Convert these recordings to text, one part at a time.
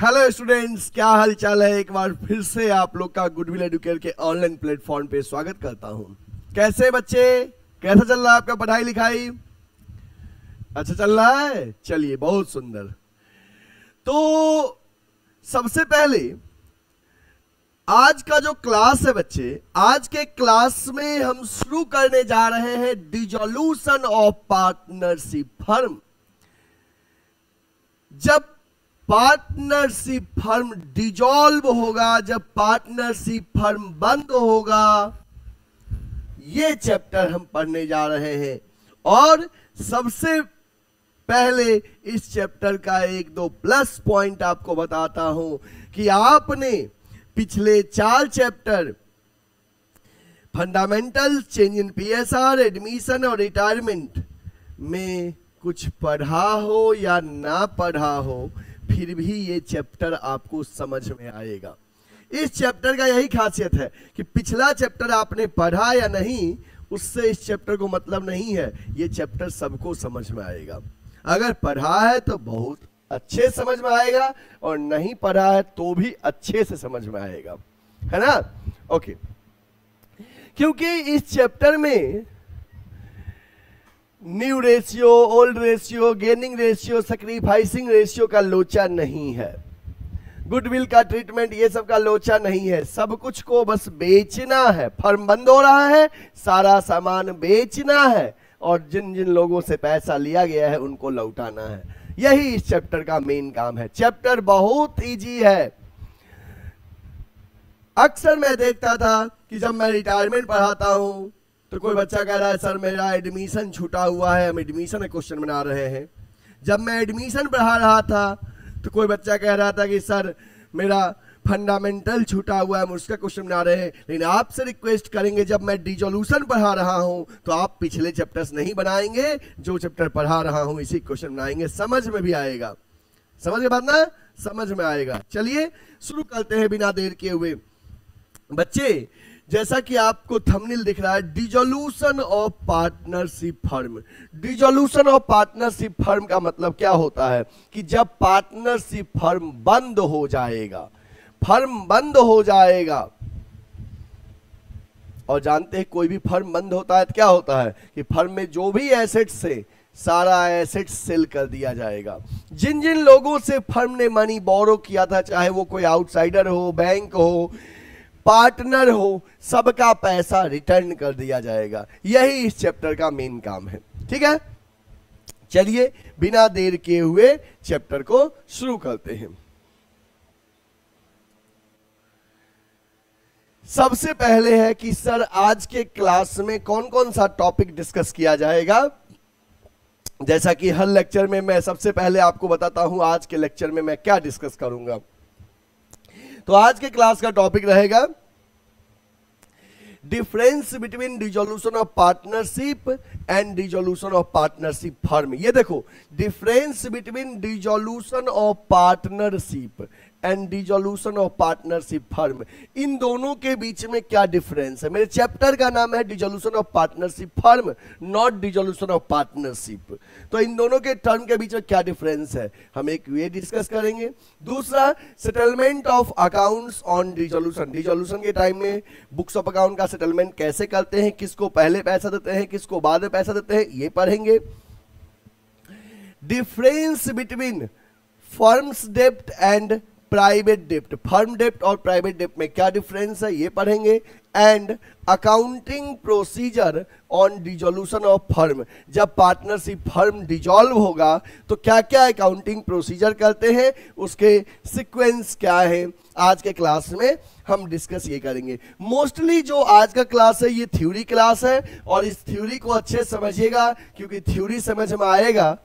Hello students क्या हाल चाल है? एक बार फिर से आप लोग का गुडविल एडुकेयर के ऑनलाइन प्लेटफॉर्म पे स्वागत करता हूँ। कैसे बच्चे? कैसा चल रहा है आपका पढ़ाई लिखाई? अच्छा चल रहा है? चलिए, बहुत सुंदर। तो सबसे पहले, आज का जो क्लास है बच्चे, आज के क्लास में हम शुरू करने जा रहे हैं डिजोल्यूशन ऑफ़ पार्टनरशिप फर्म जब पार्टनरशिप फर्म डिजॉल्व होगा, जब पार्टनरशिप फर्म बंद होगा, ये चैप्टर हम पढ़ने जा रहे हैं। और सबसे पहले इस चैप्टर का एक दो प्लस पॉइंट आपको बताता हूँ कि आपने पिछले चार chapter fundamental change in PSR admission और रिटायरमेंट में कुछ पढ़ा हो या ना पढ़ा हो फिर भी ये चैप्टर आपको समझ में आएगा। इस चैप्टर का यही खासियत है कि पिछला चैप्टर आपने पढ़ा या नहीं, उससे इस चैप्टर को मतलब नहीं है। ये चैप्टर सबको समझ में आएगा। अगर पढ़ा है तो बहुत अच्छे समझ में आएगा, और नहीं पढ़ा है तो भी अच्छे से समझ में आएगा। है ना? ओके। क्योंकि इस चैप्टर में new ratio old ratio gaining ratio sacrificing ratio का लोचा नहीं है। गुडविल का ट्रीटमेंट ये सब का लोचा नहीं है। सब कुछ को बस बेचना है। फर्म बंद हो रहा है, सारा सामान बेचना है और जिन जिन लोगों से पैसा लिया गया है उनको लौटाना है। यही इस चैप्टर का मेन काम है। चैप्टर बहुत इजी है। अक्सर मैं देखता था कि जब मैं रिटायरमेंट पढ़ाता हूँ तो कोई बच्चा कह रहा है, सर, मेरा एडमिशन छूटा हुआ है, हम एडमिशन क्वेश्चन बना रहे हैं। जब मैं एडमिशन पढ़ा रहा था तो कोई बच्चा कह रहा था कि, सर, मेरा फंडामेंटल छूटा हुआ है, हम उसका क्वेश्चन बना रहे हैं। लेकिन आपसे रिक्वेस्ट करेंगे, जब मैं डिजोल्यूशन पढ़ा रहा हूँ तो आप पिछले चैप्टर्स नहीं बनाएँगे, जो चैप्टर पढ़ा रहा हूँ, इसी क्वेश्चन बनाएँगे। समझ में भी आएगा। समझ के बात ना? समझ में आएगा। चलिए, शुरू करते हैं बिना देर के हुए। बच्चे जैसा कि आपको थंबनेल दिख रहा है dissolution of partnership firm dissolution of partnership firm का मतलब क्या होता है? कि जब पार्टनरशिप फर्म बंद हो जाएगा फर्म बंद हो जाएगा, और जानते हैं कोई भी फर्म बंद होता है तो क्या होता है? कि फर्म में जो भी एसेट्स है सारा एसेट सेल कर दिया जाएगा। जिन जिन लोगों से फर्म ने मनी बोरो किया था, चाहे वो कोई आउटसाइडर हो बैंक हो पार्टनर हो, सबका पैसा रिटर्न कर दिया जाएगा। यही इस चैप्टर का मेन काम है। ठीक है? चलिए, बिना देर किए हुए चैप्टर को शुरू करते हैं। सबसे पहले है कि सर, आज के क्लास में कौन कौन सा टॉपिक डिस्कस किया जाएगा? जैसा कि हर लेक्चर में मैं सबसे पहले आपको बताता हूँ, आज के लेक्चर में मैं क्या डिस्कस करूँगा। तो आज के क्लास का टॉपिक रहेगा difference between resolution of partnership and resolution of partnership firm ये देखो difference between resolution of partnership and dissolution of partnership firm इन दोनों के बीच में क्या डिफरेंस है? मेरे चैप्टर का नाम है dissolution of partnership firm not dissolution of partnership तो इन दोनों के टर्म के बीच में क्या डिफरेंस है? हम एक ये डिस्कस करेंगे। दूसरा settlement of accounts on dissolution dissolution के टाइम में बुक्स ऑफ़ अकाउंट का सेटलमेंट कैसे करते हैं? किसको पहले पैसा देते हैं? किसको बाद में पैसा देते हैं? ये पढ़ेंगे। Difference between firms dept and private dept firm डेप्ट और प्राइवेट डेप्ट में क्या डिफरेंस है? ये पढ़ेंगे. And accounting procedure on dissolution of firm जब पार्टनरशिप फर्म डिजोल्व होगा तो क्या क्या अकाउंटिंग प्रोसीजर करते हैं? उसके सीक्वेंस क्या है? आज के क्लास में हम डिस्कस ये करेंगे. मोस्टली जो आज का क्लास है, ये थ्योरी क्लास है. और इस थ्योरी को अच्छे समझिएगा, क्योंकि थ्योरी समझ में आएगा.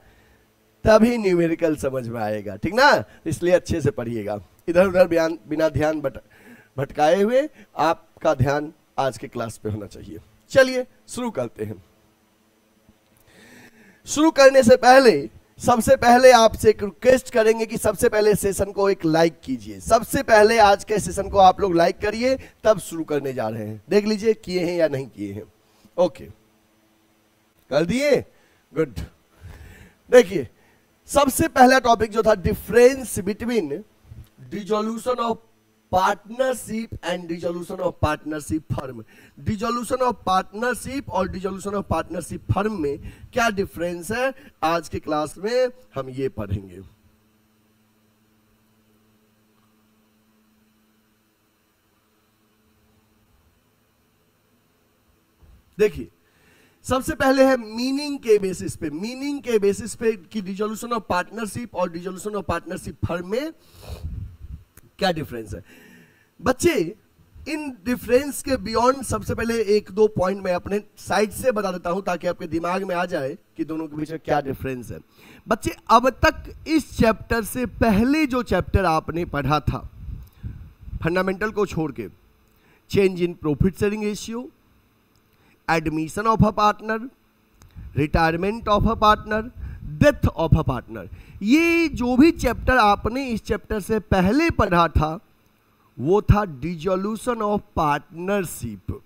तभी न्यूमेरिकल समझ में आएगा, ठीक ना? इसलिए अच्छे से पढ़िएगा। इधर उधर बयान, बिना ध्यान भट, भटकाए हुए आपका ध्यान आज के क्लास पे होना चाहिए। चलिए, शुरू करते हैं। शुरू करने से पहले, सबसे पहले आपसे एक रिक्वेस्ट करेंगे कि सबसे पहले सेशन को एक लाइक कीजिए। सबसे पहले आज के सेशन को आप लोग लाइक करिए, तब शुरू करने जा रहे हैं। देख लीजिए, किए हैं या नहीं किए हैं। ओके कर दिए? गुड देखिए सबसे पहला टॉपिक जो था difference between dissolution of partnership and dissolution of partnership firm dissolution of partnership और डिजोल्यूशन ऑफ़ पार्टनरशिप फर्म में क्या डिफरेंस है? आज के क्लास में हम ये पढ़ेंगे। देखिए सबसे पहले है मीनिंग के बेसिस पे। मीनिंग के बेसिस पे कि डिजोल्यूशन ऑफ़ पार्टनरशिप और डिजोल्यूशन ऑफ़ पार्टनरशिप फर्म में क्या डिफरेंस है? बच्चे, इन डिफरेंस के बियॉन्ड सबसे पहले एक दो पॉइंट मैं अपने साइड से बता देता हूँ ताकि आपके दिमाग में आ जाए कि दोनों के बीच में क्या डिफरेंस है। बच्चे, अब तक इस चैप्टर से पहले जो चैप्टर आपने पढ़ा था फंडामेंटल को छोड़ के change in profit sharing ratio admission of a partner retirement of a partner death of a partner ये जो भी चैप्टर आपने इस चैप्टर से पहले पढ़ा था, वो था डिजोल्यूशन ऑफ़ पार्टनरशिप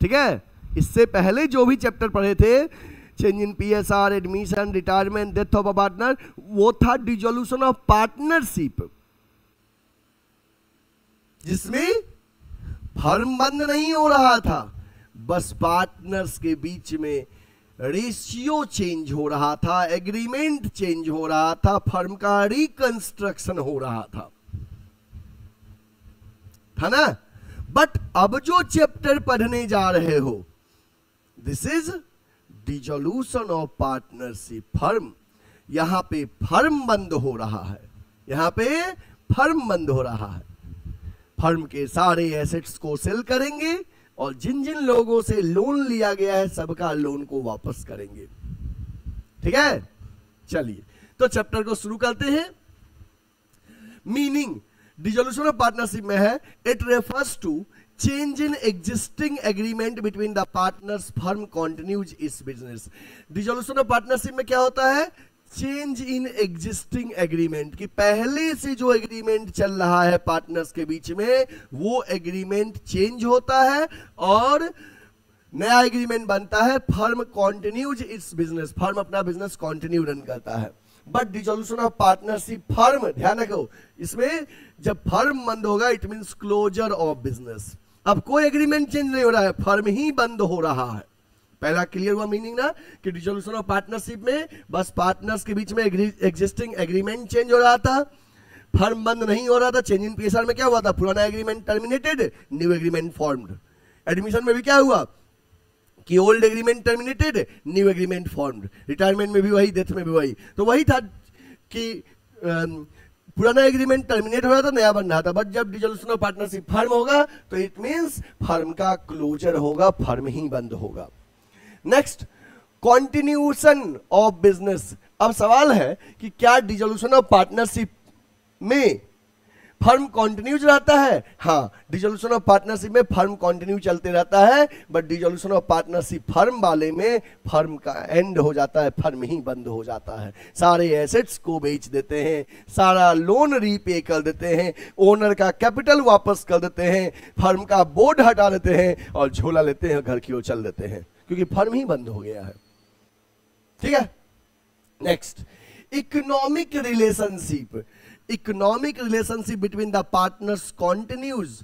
ठीक है? इससे पहले जो भी चैप्टर पढ़े थे change in P S R admission retirement death of a partner वो था डिजोल्यूशन ऑफ़ पार्टनरशिप जिसमें फर्म बंद नहीं हो रहा था। बस पार्टनर्स के बीच में रेशियो चेंज हो रहा था एग्रीमेंट चेंज हो रहा था फर्म का रिकंस्ट्रक्शन हो रहा था। था ना? बट अब जो चैप्टर पढ़ने जा रहे हो this is dissolution of partnership firm यहाँ पे फर्म बंद हो रहा है। यहाँ पे फर्म बंद हो रहा है। फर्म के सारे एसेट्स को सेल करेंगे। और जिन जिन लोगों से लोन लिया गया है, सबका लोन को वापस करेंगे। ठीक है? चलिए तो चैप्टर को शुरू करते हैं। मीनिंग डिजोल्यूशन ऑफ़ पार्टनरशिप में है। It refers to change in existing agreement between the partners firm continues its business dissolution of partnership में क्या होता है? चेंज इन एग्जिस्टिंग एग्रीमेंट कि पहले से जो एग्रीमेंट चल रहा है पार्टनर्स के बीच में, वो एग्रीमेंट चेंज होता है और नया एग्रीमेंट बनता है firm continues its business firm अपना बिज़नेस कॉन्टिन्यू रन करता है। But dissolution of partnership firm ध्यान रखो, इसमें जब फर्म बंद होगा it mean closure of business अब कोई एग्रीमेंट चेंज नहीं हो रहा है फर्म ही बंद हो रहा है। पहला क्लियर हुआ मीनिंग ना, कि डिजोल्यूशन ऑफ़ पार्टनरशिप में बस पार्टनर्स के बीच में एग्जिस्टिंग एग्रीमेंट चेंज हो रहा था। फर्म बंद नहीं हो रहा था चेंज इन पीएसआर में क्या हुआ था? पुराना agreement terminated new agreement formed admission में भी क्या हुआ? कि old agreement terminated new agreement formed retirement में भी वही डेथ में भी वही। तो वही था कि पुराना एग्रीमेंट टर्मिनेट हो रहा था, नया बन रहा था। बट जब डिजोल्यूशन ऑफ़ पार्टनरशिप फर्म होगा तो इट मींस फर्म का क्लोजर होगा, फर्म ही बंद होगा। नेक्स्ट कॉन्टिन्यूशन ऑफ़ बिज़नेस अब सवाल है कि क्या डिजोल्यूशन ऑफ़ पार्टनरशिप में फर्म कंटिन्यूज रहता है? हाँ डिजोल्यूशन ऑफ़ पार्टनरशिप में फर्म कंटिन्यू चलते रहता है but dissolution of partnership firm वाले में फर्म का एंड हो जाता है फर्म ही बंद हो जाता है। सारे एसेट्स को बेच देते हैं, सारा लोन रीपे कर देते हैं ओनर का कैपिटल वापस कर देते हैं फर्म का बोर्ड हटा देते हैं और झोला लेते हैं घर की ओर चल देते हैं। क्योंकि फर्म ही बंद हो गया है। ठीक है? Next economic relationship economic relationship between the partners continues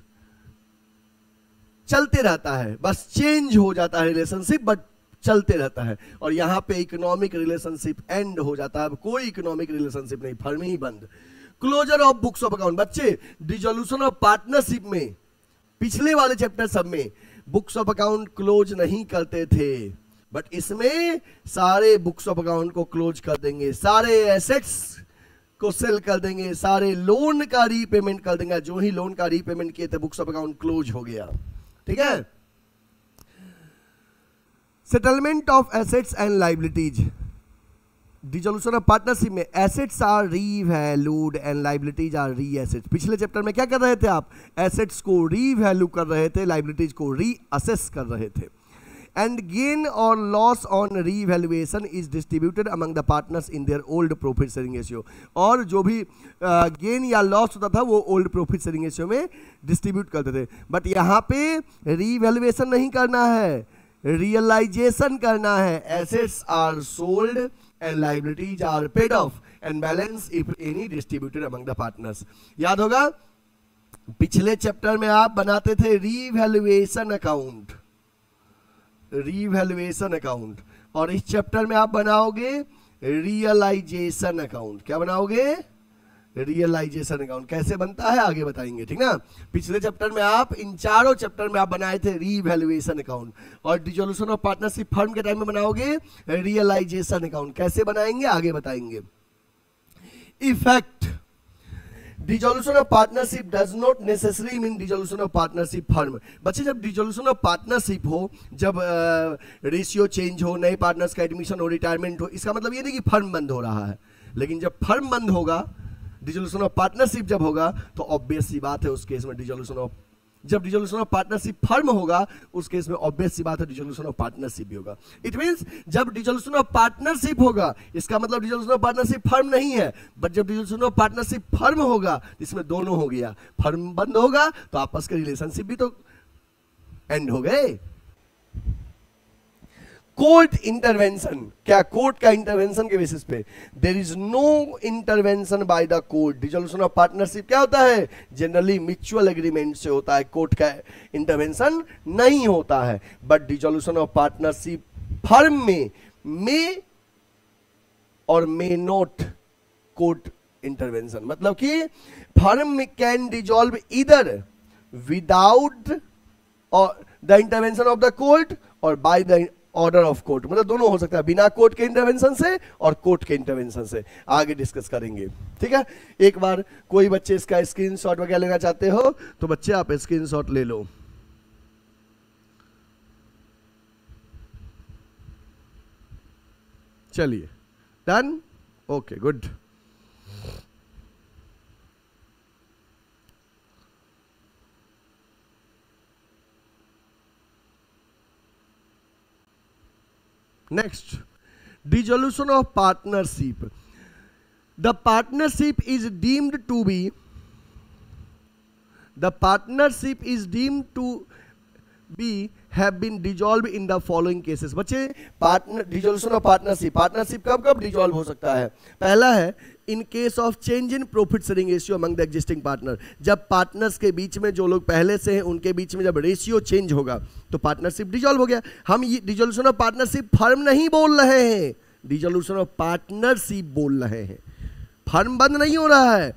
चलते रहता है। बस चेंज हो जाता है रिलेशनशिप बट चलते रहता है। और यहाँ पे इकोनॉमिक रिलेशनशिप एंड हो जाता है। अब कोई इकोनॉमिक रिलेशनशिप नहीं, फर्म ही बंद। Closure of books of account बच्चे डिजोल्यूशन ऑफ़ पार्टनरशिप में, पिछले वाले चैप्टर सब में बुक्स ऑफ़ अकाउंट क्लोज नहीं करते थे। बट इसमें सारे बुक्स ऑफ़ अकाउंट को क्लोज कर देंगे। सारे एसेट्स को सेल कर देंगे। सारे लोन का रीपेमेंट कर देंगे। जो ही लोन का रीपेमेंट किए थे बुक्स ऑफ़ अकाउंट क्लोज हो गया। ठीक है? Settlement of assets and liabilities dissolution of partnership में assets are revalued and liabilities are re assets पिछले चैप्टर में क्या कर रहे थे आप? एसेट्स को रीवैल्यू कर रहे थे लाइबिलिटीज को री असेस कर रहे थे। and gain or loss on revaluation is distributed among the partners in their old profit sharing ratio और जो भी गेन uh, या लॉस होता था वो ओल्ड प्रॉफिट शेयरिंग रेशियो में डिस्ट्रीब्यूट करते थे। बट यहाँ पे रीवैल्यूएशन नहीं करना है रियलाइजेशन करना है। Assets are sold and liabilities are paid off and balance if any distributed among the partners याद होगा? पिछले चैप्टर में आप बनाते थे रीवैल्यूएशन अकाउंट रीवैल्युएशन अकाउंट और इस चैप्टर में आप बनाओगे रियलाइजेशन अकाउंट क्या बनाओगे? रियलाइजेशन अकाउंट कैसे बनता है आगे बताएँगे ठीक ना? पिछले चैप्टर में आप इन चारों चैप्टर में आप बनाए थे रीवैल्यूएशन अकाउंट और डिजोल्यूशन ऑफ़ पार्टनरशिप फर्म के टाइम में बनाओगे रियलाइजेशन अकाउंट कैसे बनाएँगे आगे बताएँगे. Effect dissolution of partnership does not necessary mean dissolution of partnership firm बच्चे जब डिजोल्यूशन ऑफ़ पार्टनरशिप हो जब रेशियो uh, चेंज हो नए पार्टनर्स का एडमिशन हो रिटायरमेंट हो इसका मतलब ये नहीं कि फर्म बंद हो रहा है. लेकिन जब फर्म बंद होगा डिजोल्यूशन ऑफ़ पार्टनरशिप जब होगा तो ऑब्वियस बात है उस केस में डिजोल्यूशन ऑफ़ जब डिजोल्यूशन ऑफ़ पार्टनरशिप फर्म होगा, उस केस में ऑब्वियस सी बात है डिजोल्यूशन ऑफ़ पार्टनरशिप भी होगा। इट मींस जब डिजोल्यूशन ऑफ़ पार्टनरशिप होगा, इसका मतलब डिजोल्यूशन ऑफ़ पार्टनरशिप फर्म नहीं है बट जब डिजोल्यूशन ऑफ़ पार्टनरशिप फर्म होगा, इसमें दोनों हो गया। फर्म बंद होगा तो आपस के रिलेशनशिप भी तो एंड हो गए। कोर्ट इंटरवेंशन, क्या कोर्ट का इंटरवेंशन के बेसिस पे? There is no intervention by the court dissolution of partnership क्या होता है? जनरली म्यूचुअल एग्रीमेंट से होता है कोर्ट का इंटरवेंशन नहीं होता है. But dissolution of partnership firm में? मे और मे नॉट कोर्ट इंटरवेंशन मतलब कि फर्म में can dissolve either without or the intervention of the court or by the order of court मतलब दोनों हो सकता है, बिना कोर्ट के इंटरवेंशन से और कोर्ट के इंटरवेंशन से। आगे डिस्कस करेंगे। ठीक है? एक बार कोई बच्चे इसका स्क्रीन वगैरह लेना चाहते हो तो बच्चे आप स्क्रीन ले लो। चलिए। Done okay good Next, dissolution of partnership. The partnership is deemed to be the partnership is deemed to be have been dissolved in the following cases. बच्चे partner dissolution of partnership partnership कब कब dissolve हो सकता है? पहला है in case of change in profit sharing ratio among the existing partner जब partners के बीच में जो लोग पहले से हैं, उनके बीच में जब रेशियो चेंज होगा तो पार्टनरशिप डिजोल्व हो गया। हम ये डिजोल्यूशन ऑफ़ पार्टनरशिप फर्म नहीं बोल रहे हैं। डिजोल्यूशन ऑफ़ पार्टनरशिप बोल रहे हैं। फर्म बंद नहीं हो रहा है।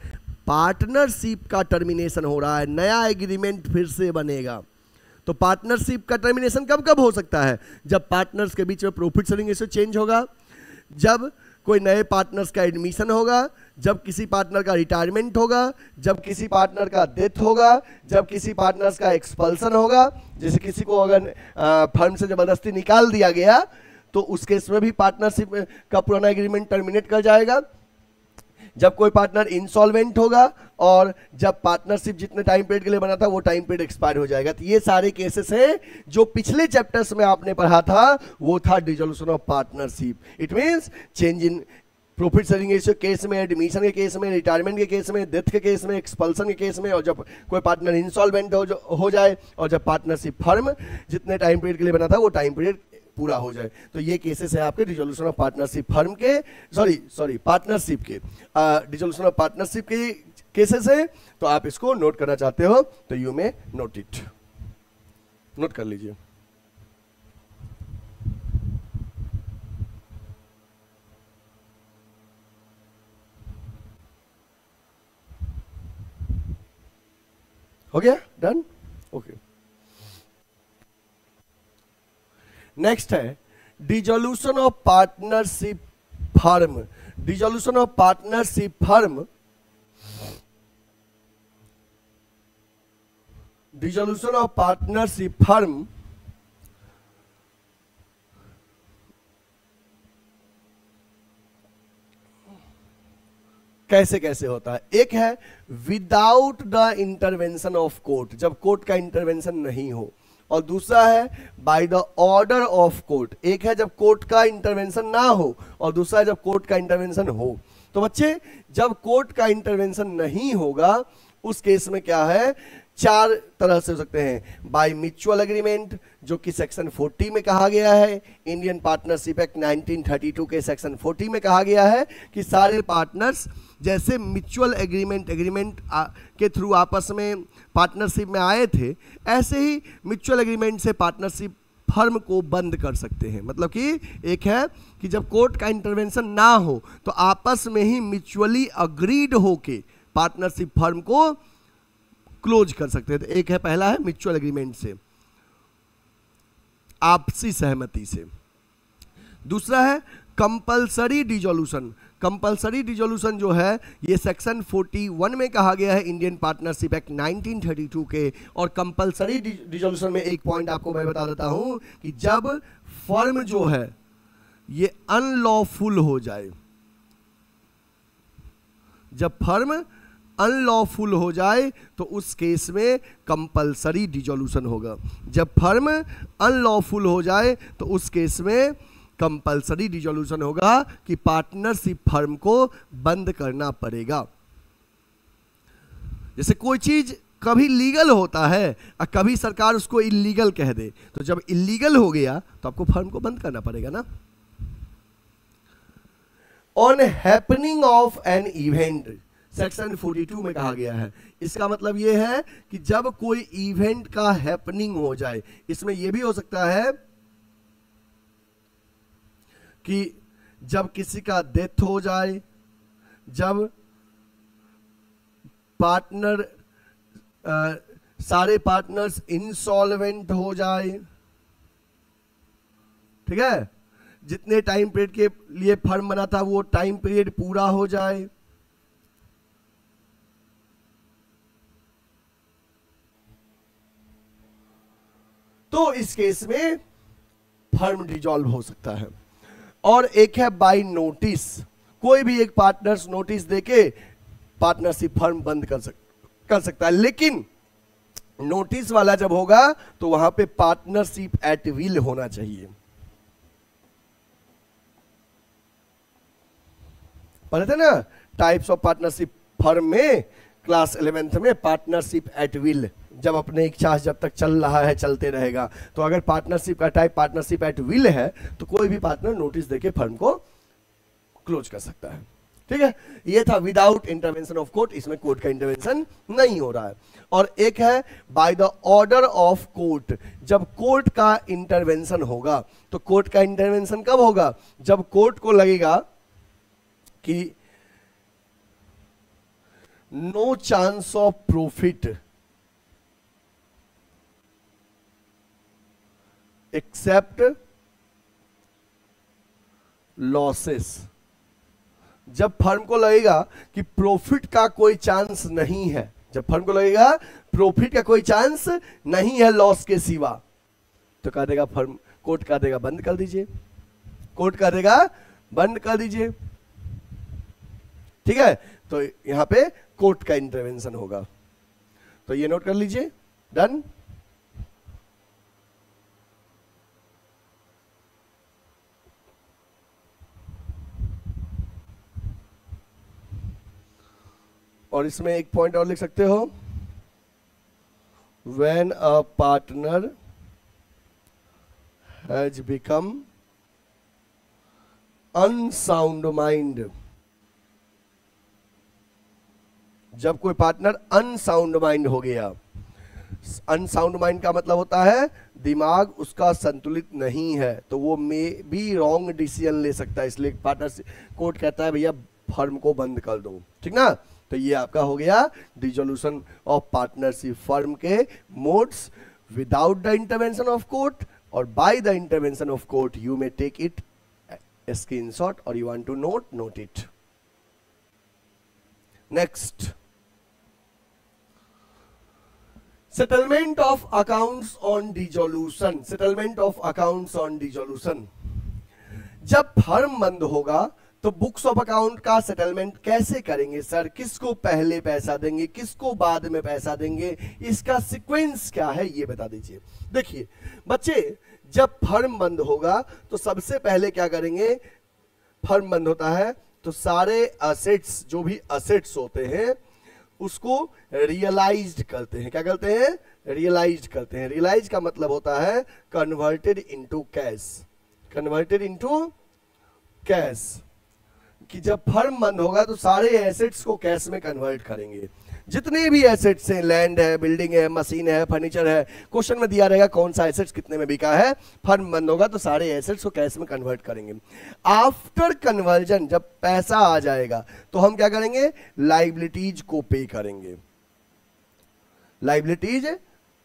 पार्टनरशिप का टर्मिनेशन हो रहा है। नया एग्रीमेंट फिर से बनेगा। तो पार्टनरशिप का टर्मिनेशन कब कब हो सकता है? जब पार्टनर्स के बीच में प्रॉफिट शेयरिंग रेशियो चेंज होगा, जब कोई नए पार्टनर्स का एडमिशन होगा, जब किसी पार्टनर का रिटायरमेंट होगा, जब किसी पार्टनर का डेथ होगा, जब किसी पार्टनर्स का एक्सपल्सन होगा, जैसे किसी को अगर फर्म से ज़बरदस्ती निकाल दिया गया तो उस केस में भी पार्टनरशिप का पुराना एग्रीमेंट टर्मिनेट कर जाएगा। जब कोई पार्टनर इंसॉल्वेंट होगा और जब पार्टनरशिप जितने टाइम पीरियड के लिए बना था, वो टाइम पीरियड एक्सपायर हो जाएगा। तो ये सारे केसेस हैं जो पिछले चैप्टर्स में आपने पढ़ा था, वो था dissolution of partnership it means change in profit ratio case में एडमिशन के केस में रिटायरमेंट के केस में डेथ के केस में एक्सपल्सन के केस में, और जब कोई पार्टनर इंसॉल्वेंट हो जाए, और जब पार्टनरशिप फर्म जितने टाइम पीरियड के लिए बना था, वो टाइम पीरियड पूरा हो जाए। तो ये केसेस है आपके डिजोल्यूशन ऑफ़ पार्टनरशिप फर्म के सॉरी सॉरी पार्टनरशिप के। डिजोल्यूशन ऑफ़ पार्टनरशिप के केसेस है तो आप इसको नोट करना चाहते हो तो यू में नोट इट नोट कर लीजिए। हो गया? Done okay okay. नेक्स्ट है dissolution of partnership firm dissolution of partnership firm dissolution of partnership firm कैसे कैसे होता है? एक है without the intervention of court जब कोर्ट का इंटरवेंशन नहीं हो और दूसरा है by the order of court एक है जब कोर्ट का इंटरवेंशन ना हो और दूसरा है जब कोर्ट का इंटरवेंशन हो। तो बच्चे, जब कोर्ट का इंटरवेंशन नहीं होगा, उस केस में क्या है? चार तरह से हो सकते हैं। बाय म्यूचुअल एग्रीमेंट जो कि सेक्शन 40 में कहा गया है इंडियन पार्टनरशिप एक्ट 1932 के सेक्शन 40 में कहा गया है कि सारे पार्टनर्स जैसे म्यूचुअल एग्रीमेंट एग्रीमेंट के थ्रू आपस में पार्टनरशिप में आए थे, ऐसे ही म्यूचुअल एग्रीमेंट से पार्टनरशिप फर्म को बंद कर सकते हैं। मतलब कि एक है कि जब कोर्ट का इंटरवेंशन ना हो तो आपस में ही म्यूचुअली अग्रीड होके पार्टनरशिप फर्म को क्लोज कर सकते हैं। तो एक है, पहला है म्यूचुअल एग्रीमेंट से, आपसी सहमति से। दूसरा है कंपलसरी डिजोल्यूशन कंपलसरी डिजोल्यूशन जो है, ये सेक्शन 41 में कहा गया है इंडियन पार्टनरशिप एक्ट 1932 के, और कंपलसरी डिजोल्यूशन में एक पॉइंट आपको मैं बता देता हूँ कि जब फर्म जो है, ये अनलॉफुल हो जाए, जब फर्म अनलॉफुल हो जाए तो उस केस में कंपलसरी डिजोल्यूशन होगा। जब फर्म अनलॉफुल हो जाए तो उस केस में कंपलसरी डिजोल्यूशन होगा कि पार्टनरशिप फर्म को बंद करना पड़ेगा। जैसे कोई चीज़ कभी लीगल होता है, और कभी सरकार उसको इलीगल कह दे तो जब इलीगल हो गया तो आपको फर्म को बंद करना पड़ेगा ना। On happening of an event section 42 में कहा गया है। इसका मतलब यह है कि जब कोई इवेंट का हैपनिंग हो जाए इसमें यह भी हो सकता है कि जब किसी का डेथ हो जाए जब पार्टनर आ, सारे पार्टनर्स इंसॉल्वेंट हो जाए ठीक है? जितने टाइम पीरियड के लिए फर्म बना था वो टाइम पीरियड पूरा हो जाए। तो इस केस में फर्म डिजॉल्व हो सकता है। और एक है बाय नोटिस कोई भी एक पार्टनर्स नोटिस देके पार्टनरशिप फर्म बंद कर सक, कर सकता है। लेकिन नोटिस वाला जब होगा तो वहाँ पे पार्टनरशिप एट विल होना चाहिए। पढ़े थे ना? टाइप्स ऑफ़ पार्टनरशिप फर्म में क्लास इलेवेंथ में पार्टनरशिप एट विल जब अपने इच्छा जब तक चल रहा है, चलते रहेगा। तो अगर पार्टनरशिप का टाइप पार्टनरशिप एट विल है तो कोई भी पार्टनर नोटिस देके फर्म को क्लोज कर सकता है। ठीक है? ये था विदाउट इंटरवेंशन ऑफ़ कोर्ट इसमें कोर्ट का इंटरवेंशन नहीं हो रहा है। और एक है by the order of court जब कोर्ट का इंटरवेंशन होगा तो कोर्ट का इंटरवेंशन कब होगा? जब कोर्ट को लगेगा कि no chance of profit except losses जब फर्म को लगेगा कि प्रॉफिट का कोई चांस नहीं है, जब फर्म को लगेगा प्रॉफिट का कोई चांस नहीं है लॉस के सिवा तो कह देगा फर्म, कोर्ट कह देगा बंद कर दीजिए। कोर्ट कह देगा बंद कर दीजिए। ठीक है? तो यहाँ पे कोर्ट का इंटरवेंशन होगा। तो ये नोट कर लीजिए। डन और इसमें एक पॉइंट और लिख सकते हो? When a partner has become unsound mind जब कोई पार्टनर अनसाउंड माइंड हो गया अनसाउंड माइंड का मतलब होता है दिमाग उसका संतुलित नहीं है तो वो मे बी रॉन्ग डिसीज़न ले सकता है, इसलिए पार्टनर कोर्ट कहता है, भैया, फर्म को बंद कर दो। ठीक ना? तो ये आपका हो गया डिजोल्यूशन ऑफ़ पार्टनरशिप फर्म के modes without the intervention of court और by the intervention of court you may take it screenshot और you want to note note it next settlement of accounts on dissolution settlement of accounts on dissolution जब firm बंद होगा तो books of account का settlement कैसे करेंगे sir किसको पहले पैसा देंगे, किसको बाद में पैसा देंगे? इसका सीक्वेंस क्या है, ये बता दीजिए। देखिए, बच्चे, जब फर्म बंद होगा तो सबसे पहले क्या करेंगे? फर्म बंद होता है तो सारे असेट्स जो भी असेट्स होते हैं, उसको रियलाइज़ करते हैं। क्या करते हैं? रियलाइज़ करते हैं। रियलाइज़ का मतलब होता है converted into cash converted into cash कि जब फर्म बंद होगा तो सारे एसेट्स को कैश में कन्वर्ट करेंगे। जितने भी एसेट्स हैं लैंड है बिल्डिंग है मशीन है फर्नीचर है क्वेश्चन में दिया रहेगा कौन सा एसेट्स कितने में बिका है। फर्म बंद होगा तो सारे एसेट्स को कैश में कन्वर्ट करेंगे। आफ्टर कन्वर्जन जब पैसा आ जाएगा तो हम क्या करेंगे? लाइबिलिटीज को पे करेंगे। लाइबिलिटीज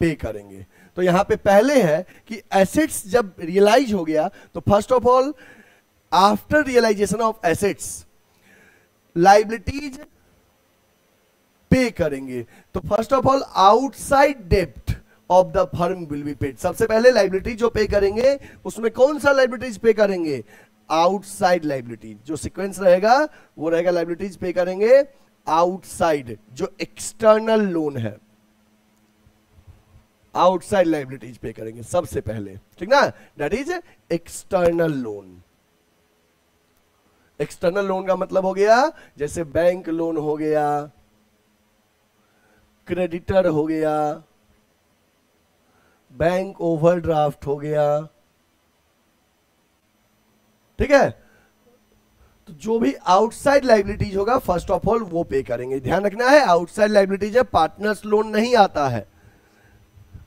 पे करेंगे। तो यहाँ पे पहले है कि एसेट्स जब रियलाइज़ हो गया तो first of all after realisation of assets liabilities pay करेंगे। तो first of all outside dept of the firm will be paid सबसे पहले लाइबिलिटी जो पे करेंगे, उसमें कौन सा लाइबिलिटीज पे करेंगे? आउटसाइड लाइबिलिटीज जो सीक्वेंस रहेगा, वो रहेगा लाइबिलिटीज पे करेंगे। आउटसाइड जो एक्सटर्नल लोन है आउटसाइड लाइबिलिटीज पे करेंगे सबसे पहले। ठीक ना? That is external loan external loan का मतलब हो गया, जैसे बैंक लोन हो गया क्रेडिटर हो गया बैंक ओवरड्राफ्ट हो गया। ठीक है? तो जो भी आउटसाइड लाइबिलिटीज होगा फ़र्स्ट ऑफ़ ऑल वो पे करेंगे। ध्यान रखना है आउटसाइड लाइबिलिटीज है पार्टनर्स लोन नहीं आता है।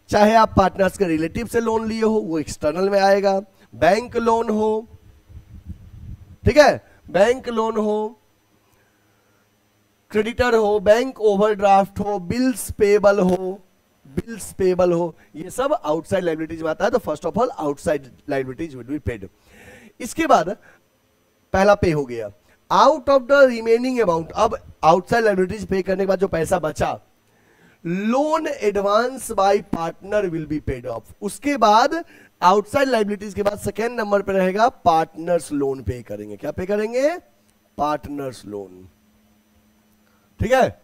चाहे आप पार्टनर्स के रिलेटिव से लोन लिए हो, वो एक्सटर्नल में आएगा। बैंक लोन हो। ठीक है? बैंक लोन हो क्रेडिटर हो बैंक ओवरड्राफ्ट हो बिल्स पेबल हो बिल्स पेबल हो ये सब आउटसाइड लाइबिलिटीज में आता है तो first of all outside liabilities will be paid इसके बाद पहला पे हो गया। Out of the remaining amount अब आउटसाइड लाइबिलिटीज पे करने के बाद जो पैसा बचा loan advance by partner will be paid off उसके बाद आउटसाइड लाइबिलिटीज के बाद सेकेंड नंबर पे रहेगा पार्टनर्स लोन पे करेंगे। क्या पे करेंगे? पार्टनर्स लोन ठीक है?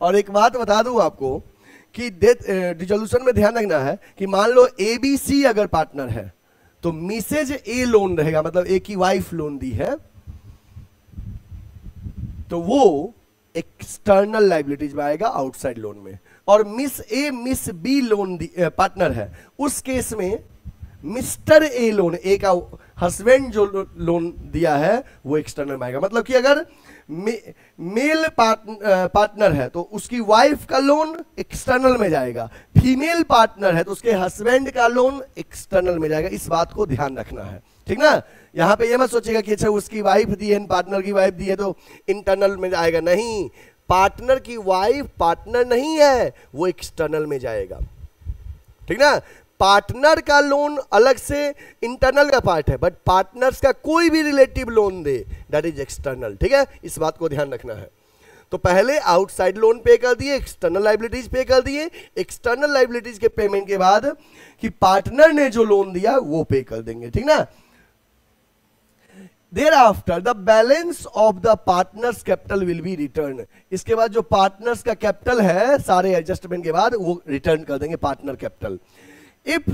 और एक बात बता दूँ आपको कि डिजोल्यूशन में ध्यान रखना है कि मान लो ए बी सी अगर पार्टनर है तो मिसेज ए लोन रहेगा मतलब ए की वाइफ लोन दी है तो वो एक्सटर्नल लाइबिलिटीज में आएगा आउटसाइड लोन में। और miss A miss B loan partner है, उस केस में मिस्टर ए लोन ए का हस्बैंड जो लोन दिया है वो एक्सटर्नल में आएगा। मतलब कि अगर मे, मेल पार्टनर है तो उसकी वाइफ का लोन एक्सटर्नल में जाएगा। फीमेल पार्टनर है तो उसके हस्बैंड का लोन एक्सटर्नल में जाएगा। इस बात को ध्यान रखना है। ठीक ना? यहाँ पे ये मत सोचेगा कि अच्छा उसकी वाइफ दी है पार्टनर की वाइफ दी है तो इंटरनल में जाएगा। नहीं पार्टनर की वाइफ पार्टनर नहीं है वो एक्सटर्नल में जाएगा। ठीक ना? पार्टनर का लोन अलग से इंटरनल का पार्ट है बट पार्टनर्स का कोई भी रिलेटिव लोन दे दैट इज़ एक्सटर्नल ठीक है? इस बात को ध्यान रखना है। तो पहले आउटसाइड लोन पे कर दिए एक्सटर्नल लाइबिलिटीज पे कर दिए। एक्सटर्नल लाइबिलिटीज के पेमेंट के बाद कि पार्टनर ने जो लोन दिया, वो पे कर देंगे, ठीक ना? There after the balance of the partners capital will be return इसके बाद जो पार्टनर्स का कैपिटल है, सारे एडजस्टमेंट के बाद वो रिटर्न कर देंगे partner capital if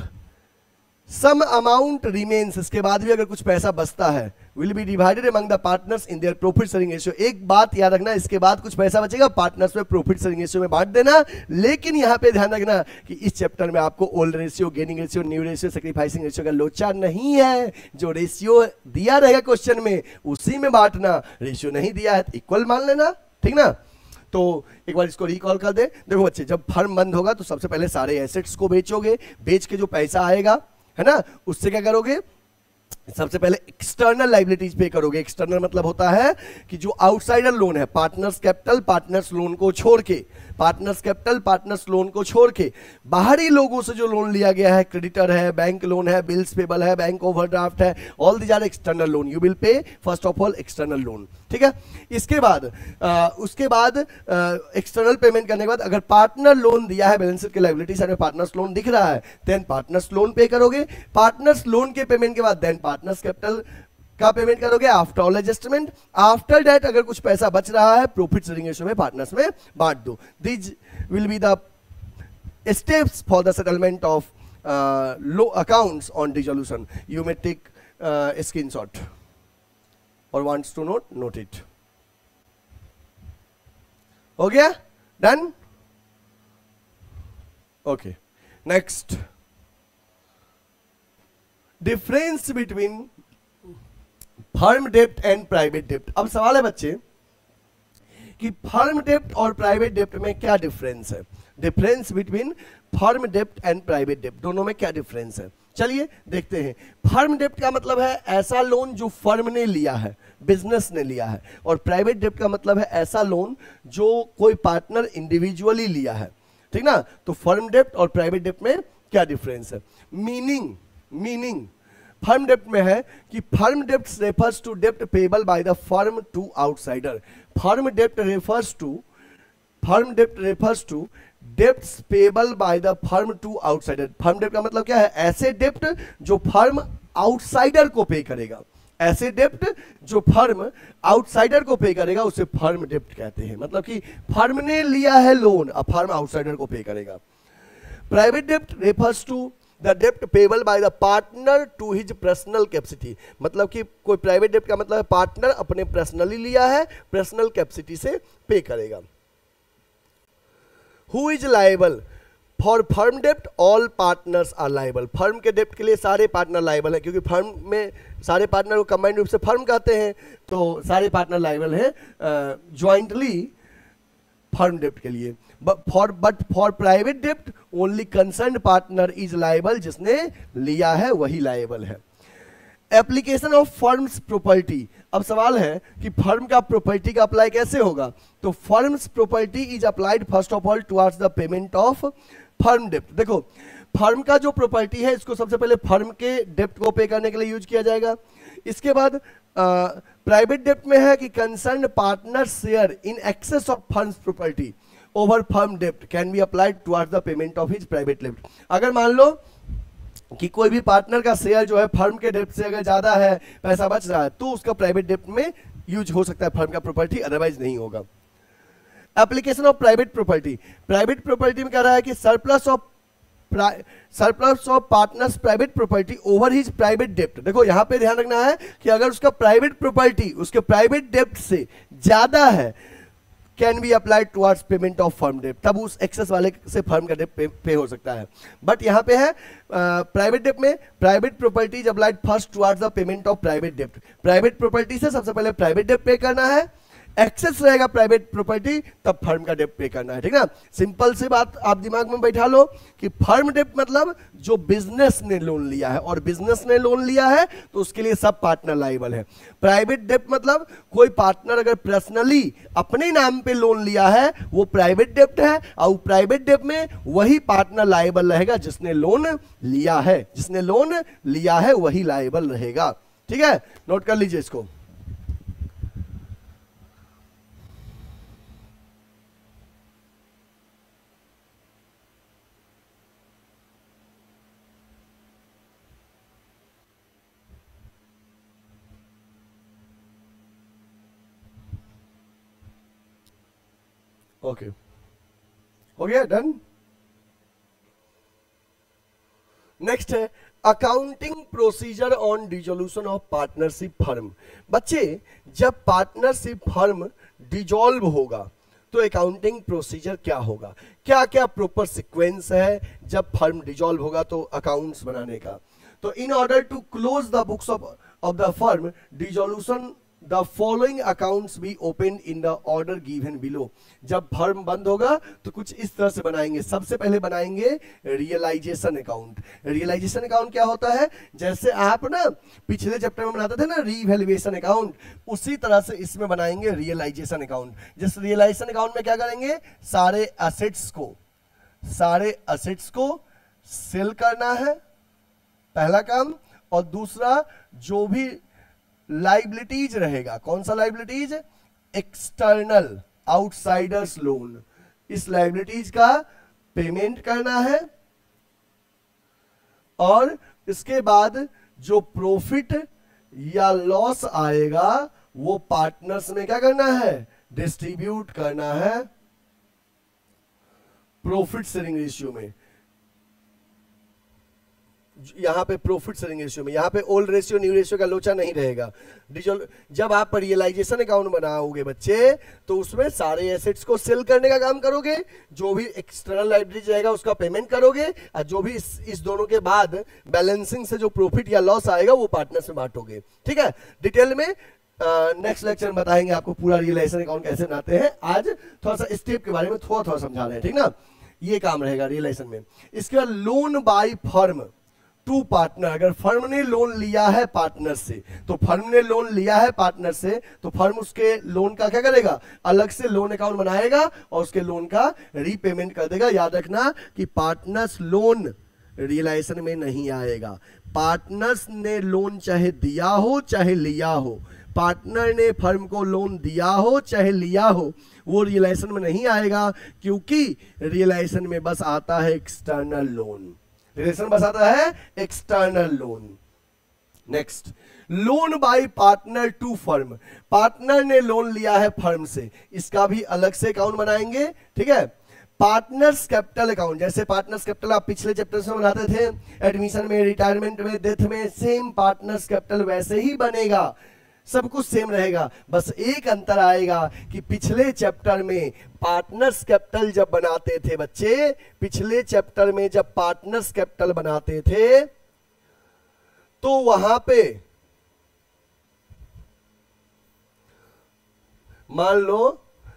some amount remains इसके बाद भी अगर कुछ पैसा बचता है will be divided among the partners in their profit sharing ratio एक बात याद रखना, इसके बाद कुछ पैसा बचेगा पार्टनर्स में प्रॉफिट शेयरिंग रेशियो में बांट देना। लेकिन यहाँ पे ध्यान रखना कि इस चैप्टर में आपको old ratio gaining ratio new ratio sacrificing ratio का लोचा नहीं है। जो रेशियो दिया रहेगा क्वेश्चन में, उसी में बांटना। रेशियो नहीं दिया है इक्वल मान लेना। ठीक ना? तो एक बार इसको रिकॉल कर दे। देखो बच्चे, जब फर्म बंद होगा तो सबसे पहले सारे एसेट्स को बेचोगे, बेच के जो पैसा आएगा, है ना, उससे क्या करोगे? सबसे पहले एक्सटर्नल लाइबिलिटीज पे करोगे। एक्सटर्नल मतलब होता है कि जो आउटसाइडर लोन है पार्टनर्स कैपिटल पार्टनर्स लोन को छोड़ के पार्टनर्स कैपिटल पार्टनर्स लोन को छोड़ के बाहरी लोगों से जो लोन लिया गया है क्रेडिटर है बैंक लोन है बिल्स पेबल है बैंक ओवरड्राफ्ट है all these are external loan you will pay first of all external loan ठीक है? इसके बाद आ, उसके बाद एक्सटर्नल पेमेंट करने के बाद अगर पार्टनर लोन दिया है बैलेंस के लाइबिलिटी साइड में पार्टनर्स लोन दिख रहा है देन पार्टनर्स लोन पे करोगे। पार्टनर्स लोन के पेमेंट के बाद देन पार्टनर्स कैपिटल का पेमेंट करोगे? After all adjustment after date अगर कुछ पैसा बच रहा है प्रॉफिट शेयरिंग रेशियो में पार्टनर्स में, बांट दो। These will be the steps for the settlement of low accounts on dissolution you may take screenshot और wants to note note it हो गया done okay next difference between firm dept and private डेप्ट। अब सवाल है बच्चे, कि firm डेप्ट और private डेप्ट में क्या डिफरेंस है? Difference between firm dept and private डेप्ट, दोनों में क्या डिफरेंस है? चलिए देखते हैं। फर्म डेप्ट का मतलब है ऐसा लोन जो फर्म ने लिया है बिज़नेस ने लिया है। और प्राइवेट डेप्ट का मतलब है ऐसा लोन जो कोई पार्टनर इंडिविजुअली लिया है। ठीक ना? तो फर्म डेप्ट और प्राइवेट डेप्ट में क्या डिफरेंस है? मीनिंग मीनिंग फर्म डेप्ट में है कि firm dept refers to dept payable by the firm to outsider firm dept refers to firm dept refers to dept payable by the firm to outsider firm डेप्ट का मतलब क्या है? ऐसे डेप्ट जो फर्म आउटसाइडर को पे करेगा। ऐसे डेप्ट जो फर्म आउटसाइडर को पे करेगा, उसे फर्म डेप्ट कहते हैं। मतलब कि फर्म ने लिया है लोन अब फर्म आउटसाइडर को पे करेगा। Private dept refers to the dept payable by the partner to his personal capacity मतलब कि कोई प्राइवेट डेप्ट का मतलब है पार्टनर अपने पर्सनली लिया है पर्सनल कैपेसिटी से पे करेगा। Who is liable for firm dept all partners are liable firm के डेप्ट के लिए सारे पार्टनर लाइबल है, क्योंकि फर्म में सारे पार्टनर को कंबाइंड रूप से फर्म कहते हैं तो सारे पार्टनर लाइबल हैं ज्वाइंटली फर्म डेप्ट के लिए। For but for private dept only concern partner is liable जिसने लिया है, वही लाइबल है। एप्लीकेशन ऑफ़ फर्म्स प्रॉपर्टी अब सवाल है कि फर्म का प्रॉपर्टी का अप्लाई कैसे होगा? तो firm's property is applied first of all towards the payment of firm डेप्ट देखो फर्म का जो प्रॉपर्टी है, इसको सबसे पहले फर्म के डेप्ट को पे करने के लिए यूज़ किया जाएगा। इसके बाद प्राइवेट डेप्ट में है कि concern partner share in access of firms property over firm डेप्ट can be applied towards the payment of his private डेप्ट अगर मान लो कि कोई भी पार्टनर का शेयर जो है फर्म के डेप्ट से अगर ज़्यादा है, पैसा बच रहा है तो उसका प्राइवेट डेप्ट में यूज़ हो सकता है फर्म का प्रॉपर्टी अदरवाइज़ नहीं होगा। Application of private property private property में कह रहा है कि surplus of surplus of partners private property over his private डेप्ट देखो, यहाँ पे ध्यान रखना है कि अगर उसका प्राइवेट प्रॉपर्टी उसके प्राइवेट डेप्ट से ज़्यादा है can be applied towards payment of firm debt तब उस एक्सेस वाले से फर्म का डेप पे, पे हो सकता है। बट यहाँ पे है प्राइवेट डेप में private properties applied first towards the payment of private dept private property से सबसे पहले प्राइवेट डेप पे करना है। एक्सेस रहेगा प्राइवेट प्रॉपर्टी तब फर्म का डेप पे करना है, ठीक ना? सिंपल सी बात आप दिमाग में बैठा लो कि फर्म डेप मतलब जो बिज़नेस ने लोन लिया है, और बिज़नेस ने लोन लिया है तो उसके लिए सब पार्टनर लाइबल है। प्राइवेट डेप मतलब कोई पार्टनर अगर पर्सनली अपने नाम पे लोन लिया है, वो प्राइवेट डेप्ट है, और प्राइवेट डेप में वही पार्टनर लाइबल रहेगा जिसने लोन लिया है। जिसने लोन लिया है, वही लाइबल रहेगा। ठीक है? नोट कर लीजिए इसको। ओके हो गया डन नेक्स्ट है accounting procedure on dissolution of partnership firm बच्चे, जब पार्टनरशिप फर्म डिजोल्व होगा तो अकाउंटिंग प्रोसीजर क्या होगा? क्या क्या प्रॉपर सीक्वेंस है जब फर्म डिजोल्व होगा तो अकाउंट्स बनाने का? तो in order to close the books of of the firm dissolution the following accounts be open in the order given below जब फर्म बंद होगा तो कुछ इस तरह से बनाएँगे। सबसे पहले बनाएँगे रियलाइजेशन अकाउंट रियलाइजेशन अकाउंट क्या होता है? जैसे आप ना पिछले चैप्टर में बनाते थे ना रिवेल्युएशन अकाउंट उसी तरह से इसमें बनाएँगे रियलाइजेशन अकाउंट जिस रियलाइजेशन अकाउंट में क्या करेंगे? सारे असेट्स को, सारे असेट्स को सेल करना है, पहला काम। और दूसरा, जो भी लाइबिलिटीज रहेगा। कौन सा लाइबिलिटीज एक्सटर्नल आउटसाइडर्स लोन इस लाइबिलिटीज का पेमेंट करना है। और इसके बाद जो प्रॉफिट या लॉस आएगा, वो पार्टनर्स में क्या करना है? डिस्ट्रीब्यूट करना है। प्रॉफिट शेयरिंग रेशियो में। यहाँ पे प्रॉफिट सेलिंग रेशियो में। यहाँ पे ओल्ड रेशियो न्यू रेशियो का लोचा नहीं रहेगा। जब आप रियलाइजेशन अकाउंट बनाओगे बच्चे तो उसमें सारे एसेट्स को सेल करने का काम करोगे जो भी एक्सटर्नल लाइब्रेरी जाएगा उसका पेमेंट करोगे और जो भी इस, इस दोनों के बाद बैलेंसिंग से जो प्रॉफिट या लॉस आएगा वो पार्टनर से बांटोगे। ठीक है? डिटेल में नेक्स्ट लेक्चर बताएँगे आपको पूरा रियलाइजेशन अकाउंट कैसे बनाते हैं। आज थोड़ा सा स्टेप के बारे में थोड़ा थोड़ा समझा रहे हैं ठीक ना? ये काम रहेगा रियलाइजेशन में। इसके बाद loan by firm to partner, अगर फर्म ने लोन लिया है पार्टनर से तो फर्म ने लोन लिया है पार्टनर से तो फर्म उसके लोन का क्या करेगा? अलग से लोन अकाउंट बनाएगा और उसके लोन का रीपेमेंट कर देगा। याद रखना कि पार्टनर्स लोन रियलाइजेशन में नहीं आएगा। पार्टनर्स ने लोन चाहे दिया हो, चाहे लिया हो, पार्टनर ने फर्म को लोन दिया हो, चाहे लिया हो, वो रियलाइजेशन में नहीं आएगा, क्योंकि रियलाइजेशन में बस आता है एक्सटर्नल लोन रिलेशन बस आता है external loan next loan by partner to firm partner ने लोन लिया है फर्म से। इसका भी अलग से अकाउंट बनाएँगे, ठीक है? पार्टनर्स कैपिटल अकाउंट जैसे पार्टनर्स कैपिटल आप पिछले चैप्टर में बनाते थे एडमिशन में रिटायरमेंट में डेथ में सेम पार्टनर्स कैपिटल वैसे ही बनेगा। सब कुछ सेम रहेगा। बस एक अंतर आएगा कि पिछले चैप्टर में पार्टनर्स कैपिटल जब बनाते थे बच्चे, पिछले चैप्टर में जब पार्टनर्स कैपिटल बनाते थे तो वहाँ पे मान लो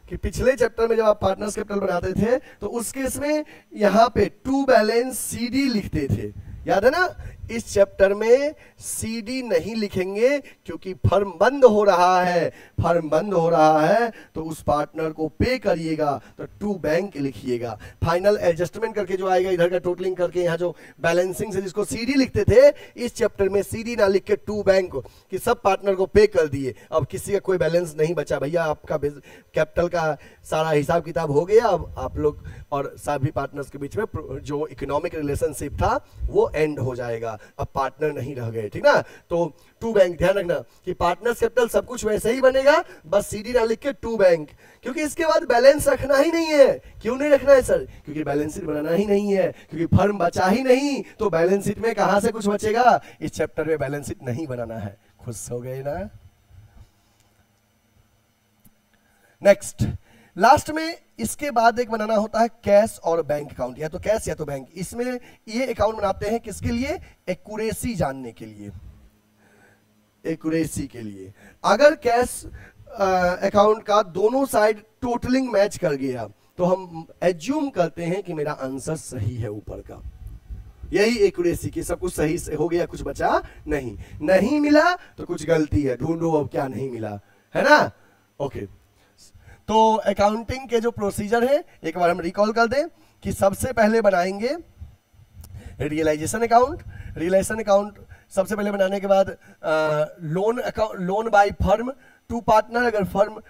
कि पिछले चैप्टर में जब आप पार्टनर्स कैपिटल बनाते थे तो उस केस में यहाँ पे टू बैलेंस सीडी लिखते थे। याद है ना? इस चैप्टर में सीडी नहीं लिखेंगे क्योंकि फर्म बंद हो रहा है। फर्म बंद हो रहा है तो उस पार्टनर को पे करिएगा तो टू बैंक लिखिएगा। फाइनल एडजस्टमेंट करके जो आएगा, इधर का टोटलिंग करके यहाँ जो बैलेंसिंग से जिसको सीडी लिखते थे, इस चैप्टर में सीडी ना लिख के टू बैंक कि सब पार्टनर को पे कर दिए। अब किसी का कोई बैलेंस नहीं बचा। भैया, आपका कैपिटल का सारा हिसाब किताब हो गया। अब आप लोग और सभी पार्टनर्स के बीच में जो इकोनॉमिक रिलेशनशिप था, वो एंड हो जाएगा। अब पार्टनर नहीं रह गए, ठीक ना? तो टू बैंक ध्यान रखना कि पार्टनर्स कैपिटल सब कुछ वैसे ही बनेगा, बस सीडी ना लिख के टू बैंक क्योंकि इसके बाद बैलेंस रखना ही नहीं है। क्यों नहीं रखना है सर क्योंकि बैलेंस शीट बनाना ही नहीं है। क्योंकि फर्म बचा ही नहीं। तो बैलेंस शीट में कहाँ से कुछ बचेगा? इस चैप्टर में बैलेंस शीट नहीं बनाना है। खुश हो गए ना? नेक्स्ट लास्ट में इसके बाद एक बनाना होता है कैश और बैंक अकाउंट। या तो कैश या तो बैंक। इसमें ये अकाउंट बनाते हैं किसके लिए? एक्यूरेसी जानने के लिए। एक्यूरेसी के लिए। अगर कैश अकाउंट का दोनों साइड टोटलिंग मैच कर गया तो हम एज्यूम करते हैं कि मेरा आंसर सही है ऊपर का। यही एक्यूरेसी की सब कुछ सही से हो गया, कुछ बचा नहीं। नहीं मिला तो कुछ गलती है। ढूंढो अब क्या नहीं मिला। है ना? ओके. तो अकाउंटिंग के जो प्रोसीजर है, एक बार हम रिकॉल कर दें कि सबसे पहले बनाएँगे रियलाइजेशन अकाउंट रियलाइजेशन अकाउंट सबसे पहले बनाने के बाद loan account loan by firm to partner अगर firm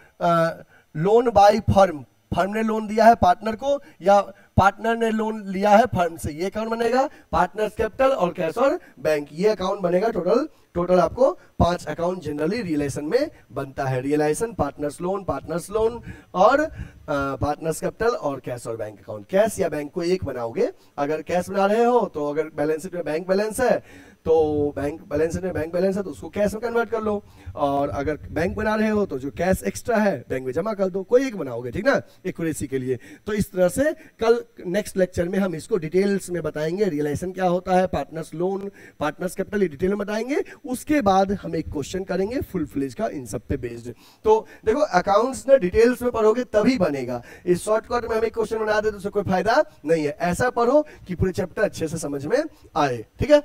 loan by firm firm ने लोन दिया है पार्टनर को, या पार्टनर ने लोन लिया है फर्म से। ये अकाउंट बनेगा पार्टनर्स कैपिटल और कैश और बैंक ये अकाउंट बनेगा टोटल टोटल आपको पाँच अकाउंट जनरली रियलाइजेशन में बनता है। Realisation partners loan partners loan और पार्टनर्स कैपिटल और कैश और बैंक अकाउंट कैश या बैंक को एक बनाओगे। अगर कैश बना रहे हो तो अगर बैलेंस में बैंक बैलेंस है तो बैंक बैलेंस में बैंक बैलेंस है तो उसको कैश में कन्वर्ट कर लो। और अगर बैंक बना रहे हो तो जो कैश एक्स्ट्रा है बैंक में जमा कर दो। कोई एक बनाओगे, ठीक ना? एक्यूरेसी के लिए। तो इस तरह से कल नेक्स्ट लेक्चर में हम इसको डिटेल्स में बताएँगे रियलाइजेशन क्या होता है partners loan partners capital detail में बताएँगे। उसके बाद हम एक क्वेश्चन करेंगे फुल फ्लेज का इन सब पे बेस्ड तो देखो अकाउंट्स ना डिटेल्स में पढ़ोगे तभी बनेगा। इस शॉर्टकट में हम एक क्वेश्चन बना दे तो कोई फ़ायदा नहीं है। ऐसा पढ़ो कि पूरे चैप्टर अच्छे से समझ में आए ठीक है?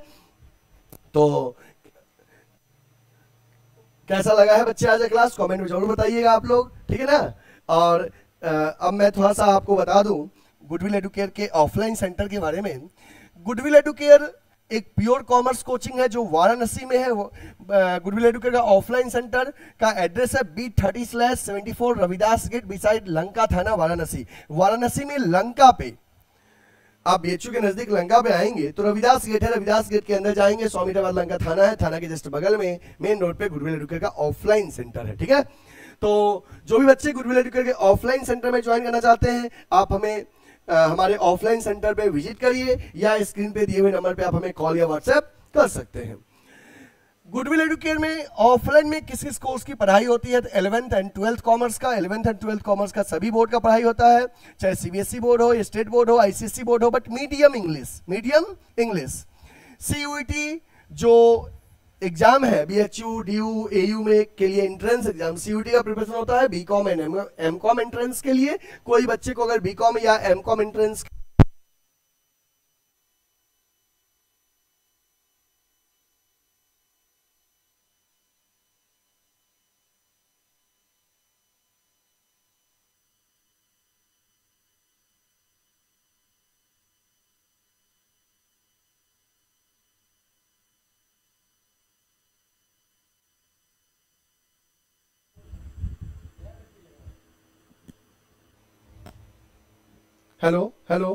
तो कैसा लगा है बच्चे आज क्लास कमेंट में ज़रूर बताइएगा आप लोग ठीक है ना? और आ, अब मैं थोड़ा सा आपको बता दूँ गुडविल एडुकेयर के ऑफलाइन सेंटर के बारे में गुडविल एडुकेयर एक प्योर कॉमर्स कोचिंग है जो वाराणसी में है। गुडविल एडुकेयर का ऑफलाइन सेंटर का एड्रेस है B thirty slash seventy four Ravidas gate beside Lanka थाना वाराणसी। वाराणसी में लंका पे। आप बीएचयू के नज़दीक लंका पे आएँगे तो रविदास गेट है। रविदास गेट के अंदर जाएँगे। सौ मीटर बाद लंका थाना है। थाना के जस्ट बगल में मेन रोड पे गुडविल एडुकेयर का ऑफलाइन सेंटर है, ठीक है? तो जो भी बच्चे गुडविल एडुकेयर के ऑफलाइन सेंटर में ज्वाइन करना चाहते हैं, आप हमें हमारे ऑफलाइन सेंटर पे विज़िट करिए या स्क्रीन पे दिए हुए नंबर पे आप हमें कॉल या व्हाट्सएप कर सकते हैं। गुडविल एडुकेयर में ऑफलाइन में किस किस कोर्स की पढ़ाई होती है? तो एंड ट्वेल्थ कॉमर्स का इलेवेंथ एंड ट्वेल्थ कॉमर्स का सभी बोर्ड का पढ़ाई होता है। चाहे सीबीएसई बोर्ड हो स्टेट बोर्ड हो आईसीएसई बोर्ड हो but medium English medium English सी जो एग्ज़ाम है B H U D U A U में के लिए एंट्रेंस एग्ज़ाम सीयूटी का प्रिपरेशन होता है B com and M com entrance के लिए. कोई बच्चे को अगर बी कॉम या M com entrance hello hello